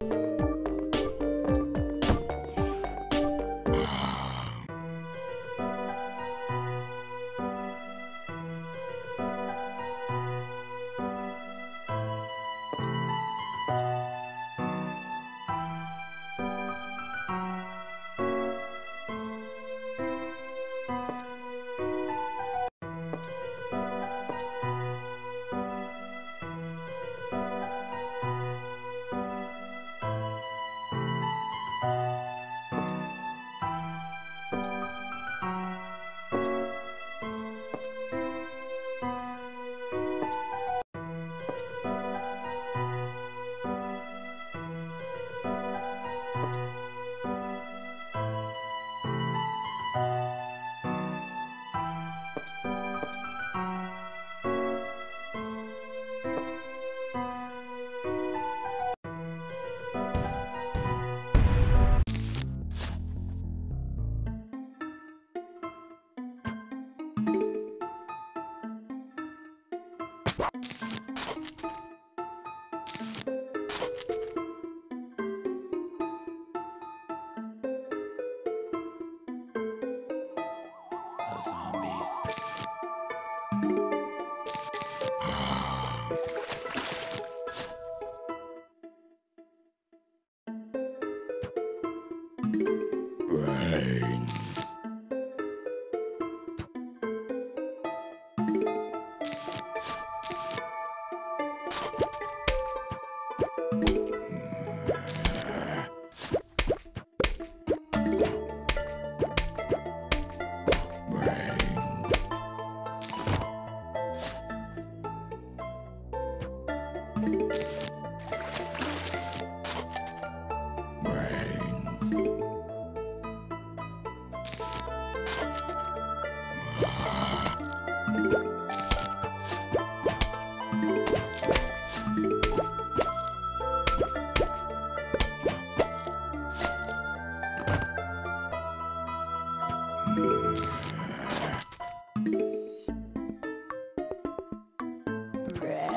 you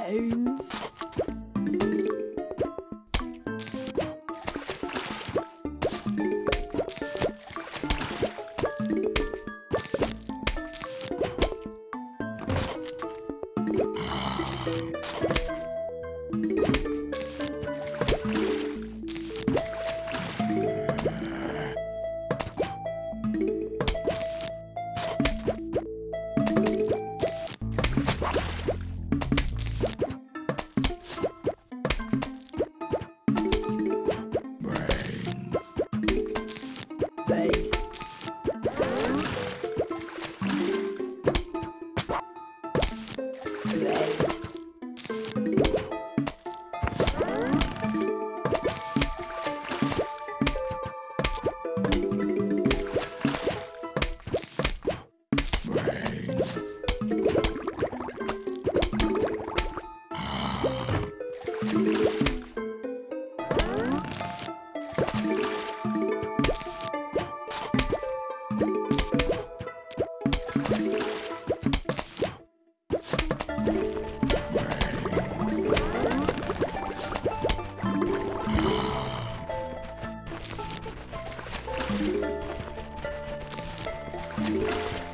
Brains. Música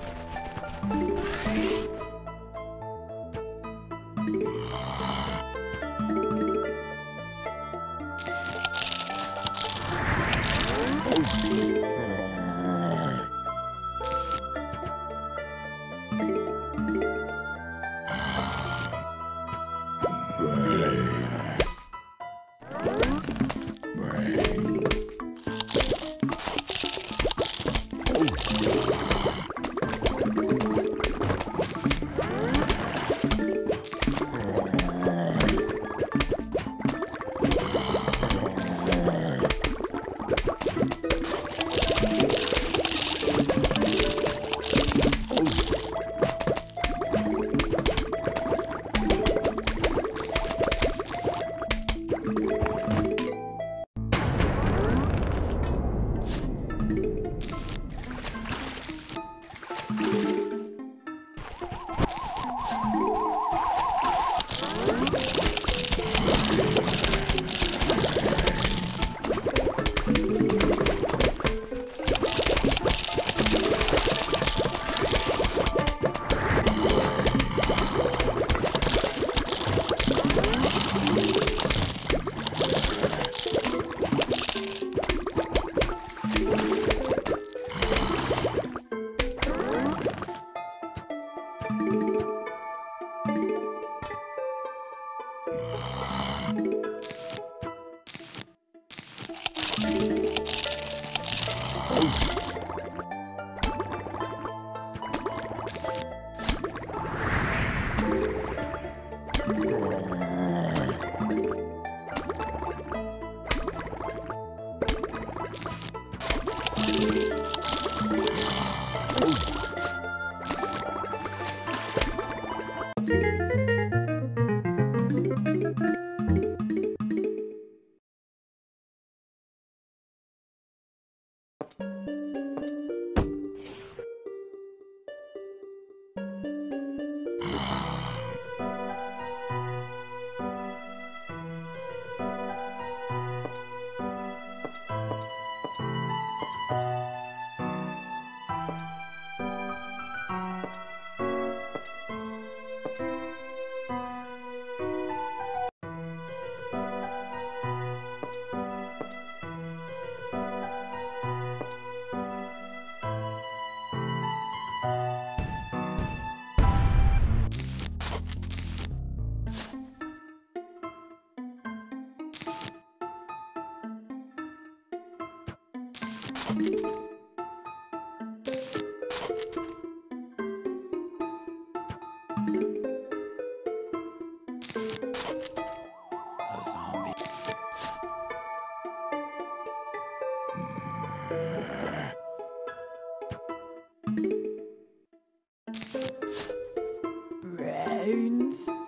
Brains.